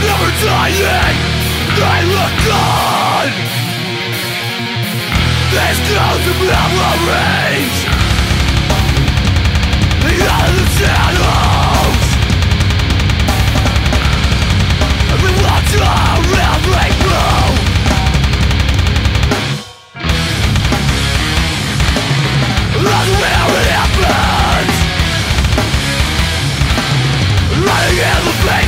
Never dying, they look on These memories of the shadows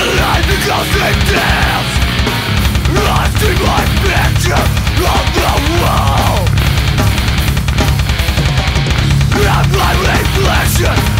Life I see my picture on the wall And my reflection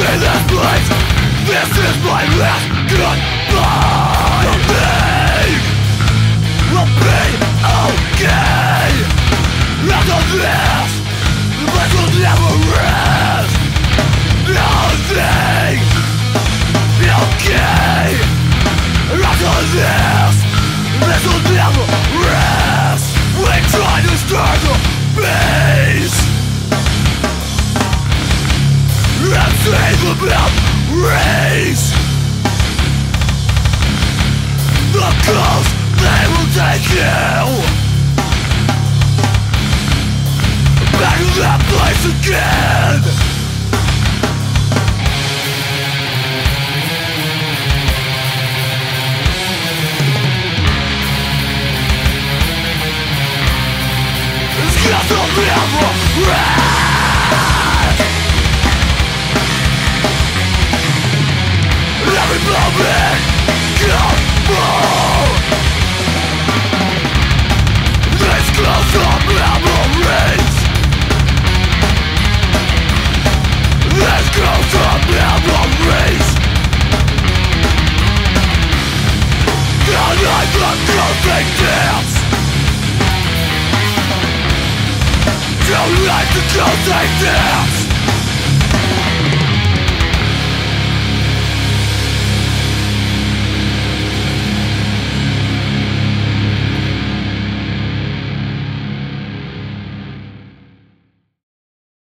see this place This is my last goodbye. For me Will be the they will take you Back to that place again perfect Don't let the girl take this